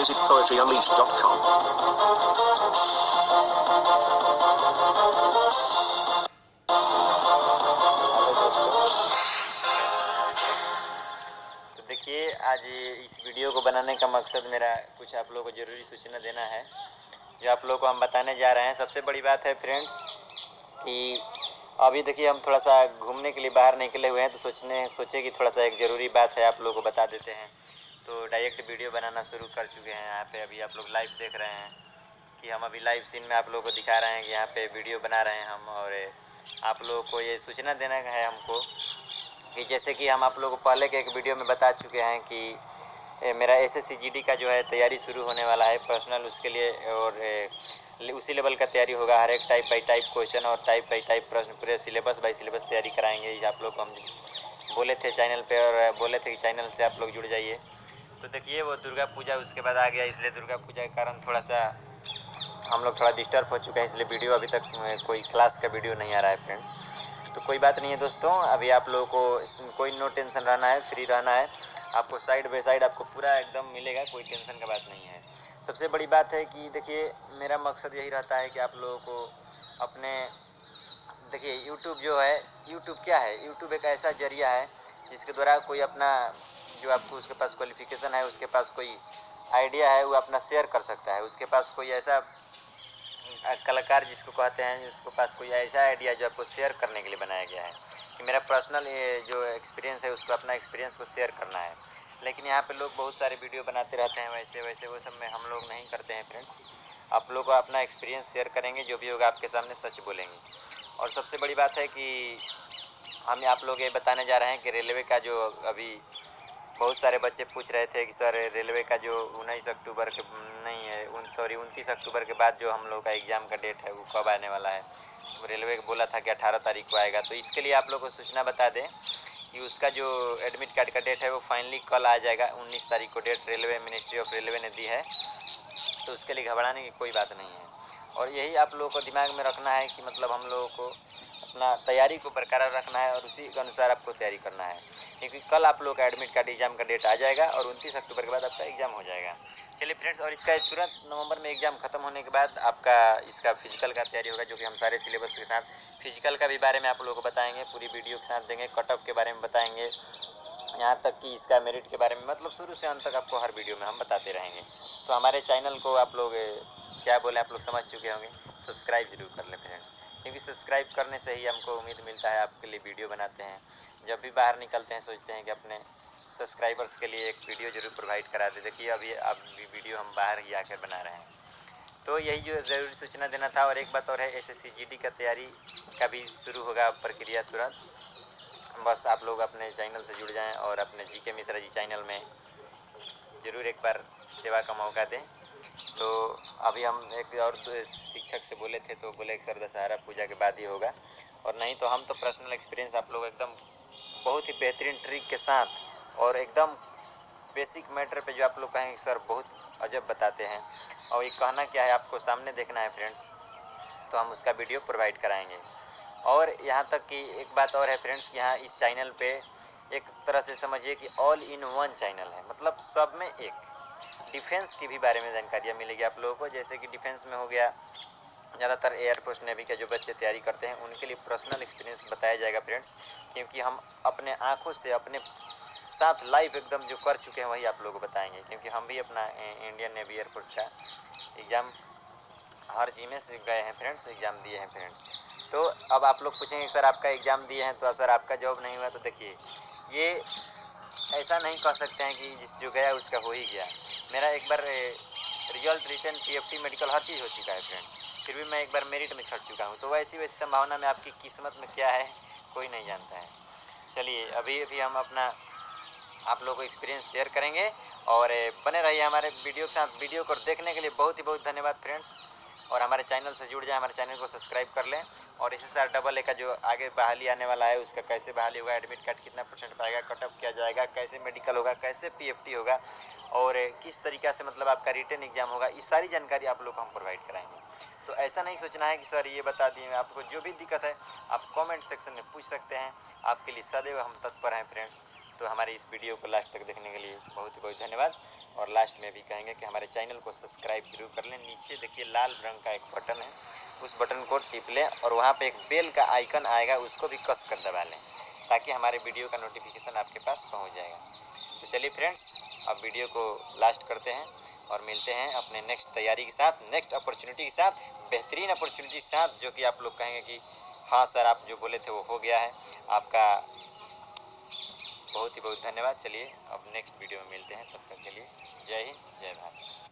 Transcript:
visit poetryunleashed.com. तो देखिए, आज इस वीडियो को बनाने का मकसद मेरा कुछ आप लोगों को ज़रूरी सूचना देना है जो आप लोगों को हम बताने जा रहे हैं, सबसे बड़ी बात है फ्रेंड्स कि अभी देखिए, हम थोड़ा सा घूमने के लिए बाहर निकले हुए हैं तो सोचने, सोचे कि थोड़ा सा एक ज़रूरी बात है, आप लोगों को बता देते हैं तो डायरेक्ट वीडियो बनाना शुरू कर चुके हैं। यहाँ पे अभी आप लोग लाइव देख रहे हैं कि हम अभी लाइव सीन में आप लोगों को दिखा रहे हैं कि यहाँ पे वीडियो बना रहे हैं हम और आप लोगों को ये सूचना देना है हमको कि जैसे कि हम आप लोगों को पहले के एक वीडियो में बता चुके हैं कि मेरा एस एस का जो है तैयारी शुरू होने वाला है। पर्सनल उसके लिए और उसी लेवल का तैयारी होगा। हर एक टाइप बाई टाइप क्वेश्चन और टाइप बाई टाइप प्रश्न, पूरे सिलेबस बाई सिलेबस तैयारी कराएँगे। आप लोग को हम बोले थे चैनल पे और बोले थे कि चैनल से आप लोग जुड़ जाइए। तो देखिए, वो दुर्गा पूजा उसके बाद आ गया, इसलिए दुर्गा पूजा के कारण थोड़ा सा हम लोग थोड़ा डिस्टर्ब हो चुके हैं, इसलिए वीडियो अभी तक कोई क्लास का वीडियो नहीं आ रहा है फ्रेंड्स तो कोई बात नहीं है दोस्तों, अभी आप लोगों को कोई नो टेंशन रहना है फ्री रहना है, आपको साइड बाई साइड आपको पूरा एकदम मिलेगा, कोई टेंशन का बात नहीं है. सबसे बड़ी बात है कि देखिए, मेरा मकसद यही रहता है कि आप लोगों को अपने, देखिए यूट्यूब जो है यूट्यूब क्या है? यूट्यूब एक ऐसा ज़रिया है जिसके द्वारा कोई अपना जो आपको उसके पास क्वालिफिकेशन है, उसके पास कोई आइडिया है, वो अपना शेयर कर सकता है। उसके पास कोई ऐसा कलाकार जिसको कहते हैं उसके पास कोई ऐसा आइडिया जो आपको शेयर करने के लिए बनाया गया है। कि मेरा पर्सनल ये जो एक्सपीरियंस है, उसको अपना एक्सपीरियंस को शेयर करना है। लेकिन यहाँ पे लोग बहुत सारे वीडियो बनाते रहते हैं, वैसे वैसे वो सब में हम लोग नहीं करते हैं फ्रेंड्स आप लोग अपना एक्सपीरियंस शेयर करेंगे, जो भी होगा आपके सामने सच बोलेंगे। और सबसे बड़ी बात है कि हम आप लोग ये बताने जा रहे हैं कि रेलवे का जो अभी बहुत सारे बच्चे पूछ रहे थे कि सर, रेलवे का जो उन्नीस अक्टूबर के, नहीं है, उन सॉरी उनतीस अक्टूबर के बाद जो हम लोग का एग्ज़ाम का डेट है, वो कब आने वाला है? वो रेलवे को बोला था कि अठारह तारीख को आएगा। तो इसके लिए आप लोग को सूचना बता दें कि उसका जो एडमिट कार्ड का डेट है, वो फाइनली कल आ जाएगा। उन्नीस तारीख को date railway ministry of railway ने दी है। तो उसके लिए घबराने की कोई बात नहीं है। और यही आप लोगों को दिमाग में रखना है कि मतलब हम लोगों को अपना तैयारी को बरकरार रखना है और उसी के अनुसार आपको तैयारी करना है। क्योंकि कल आप लोग का एडमिट कार्ड एग्ज़ाम का डेट आ जाएगा और उनतीस अक्टूबर के बाद आपका एग्ज़ाम हो जाएगा। चलिए फ्रेंड्स और इसका तुरंत नवंबर में एग्ज़ाम खत्म होने के बाद आपका इसका फ़िज़िकल का तैयारी होगा, जो कि हम सारे सिलेबस के साथ फ़िज़िकल का भी बारे में आप लोगों को बताएँगे, पूरी वीडियो के साथ देंगे कटअप के बारे में बताएँगे। यहाँ तक कि इसका मेरिट के बारे में मतलब शुरू से अंत तक आपको हर वीडियो में हम बताते रहेंगे। तो हमारे चैनल को आप लोग क्या बोले आप लोग समझ चुके होंगे। सब्सक्राइब ज़रूर कर लें फ्रेंड्स क्योंकि सब्सक्राइब करने से ही हमको उम्मीद मिलता है आपके लिए वीडियो बनाते हैं। जब भी बाहर निकलते हैं, सोचते हैं कि अपने सब्सक्राइबर्स के लिए एक वीडियो ज़रूर प्रोवाइड करा दे। देखिए, अभी अब वीडियो हम बाहर ही आकर बना रहे हैं। तो यही जो ज़रूरी सूचना देना था, और एक बात और है एस एस का तैयारी का भी शुरू होगा प्रक्रिया तुरंत। बस आप लोग अपने चैनल से जुड़ जाएँ, और अपने जी के मिश्रा जी चैनल में ज़रूर एक बार सेवा का मौका दें। तो अभी हम एक और शिक्षक से बोले थे तो बोले सर दशहरा पूजा के बाद ही होगा। और नहीं तो हम तो पर्सनल एक्सपीरियंस आप लोग एकदम बहुत ही बेहतरीन ट्रिक के साथ और एकदम बेसिक मैटर पे जो आप लोग कहेंगे, सर बहुत अजब बताते हैं। और ये कहना क्या है आपको सामने देखना है फ्रेंड्स तो हम उसका वीडियो प्रोवाइड कराएँगे। और यहाँ तक कि एक बात और है फ्रेंड्स यहाँ इस चैनल पे एक तरह से समझिए कि ऑल इन वन चैनल है। मतलब सब में एक। डिफेंस की भी बारे में जानकारियाँ मिलेगी आप लोगों को। जैसे कि डिफेंस में हो गया, ज़्यादातर एयरफोर्स नेवी के जो बच्चे तैयारी करते हैं, उनके लिए पर्सनल एक्सपीरियंस बताया जाएगा फ्रेंड्स, क्योंकि हम अपने आँखों से, अपने साथ लाइव एकदम जो कर चुके हैं, वही आप लोगों को बताएँगे। क्योंकि हम भी अपना इंडियन नेवी एयरफोर्स का एग्ज़ाम हर जी में से गए हैं फ्रेंड्स एग्ज़ाम दिए हैं फ्रेंड्स। तो अब आप लोग पूछेंगे, सर, आपका एग्ज़ाम दिए हैं? तो सर, आपका जॉब नहीं हुआ तो देखिए, ये ऐसा नहीं कह सकते हैं कि जिस जो गया उसका हो ही गया। मेरा एक बार रिज़ल्ट रिटर्न पी मेडिकल हर चीज़ हो चुका है फ्रेंड फिर भी मैं एक बार मेरिट में छट चुका हूँ। तो वैसी वैसी संभावना में आपकी किस्मत में क्या है, कोई नहीं जानता है। चलिए, अभी अभी हम अपना आप लोगों को एक्सपीरियंस शेयर करेंगे। और बने रहिए हमारे वीडियो के साथ। वीडियो को देखने के लिए बहुत ही बहुत धन्यवाद फ्रेंड्स और हमारे चैनल से जुड़ जाए, हमारे चैनल को सब्सक्राइब कर लें। और इसी साथ डबल ए का जो आगे बहाली आने वाला है, उसका कैसे बहाली होगा एडमिट कार्ड कितना परसेंट पाएगा कटअप किया जाएगा, कैसे मेडिकल होगा, कैसे पीएफटी होगा, और किस तरीका से मतलब आपका रिटर्न एग्ज़ाम होगा, ये सारी जानकारी आप लोग को हम प्रोवाइड कराएँगे। तो ऐसा नहीं सोचना है कि सर ये बता दिए, आपको जो भी दिक्कत है, आप कमेंट सेक्शन में पूछ सकते हैं। आपके लिए सदैव हम तत्पर हैं फ्रेंड्स तो हमारे इस वीडियो को लास्ट तक देखने के लिए बहुत बहुत धन्यवाद। और लास्ट में भी कहेंगे कि हमारे चैनल को सब्सक्राइब ज़रूर कर लें। नीचे देखिए लाल रंग का एक बटन है, उस बटन को टिप लें और वहाँ पे एक बेल का आइकन आएगा, उसको भी कस कर दबा लें ताकि हमारे वीडियो का नोटिफिकेशन आपके पास पहुँच जाएगा। तो चलिए फ्रेंड्स अब वीडियो को लास्ट करते हैं और मिलते हैं अपने नेक्स्ट तैयारी के साथ नेक्स्ट अपॉर्चुनिटी के साथ, बेहतरीन अपॉर्चुनिटी के साथ, जो कि आप लोग कहेंगे कि हाँ सर, आप जो बोले थे वो हो गया है। आपका बहुत ही बहुत धन्यवाद। चलिए अब नेक्स्ट वीडियो में मिलते हैं। तब तक के लिए जय हिंद, जय भारत।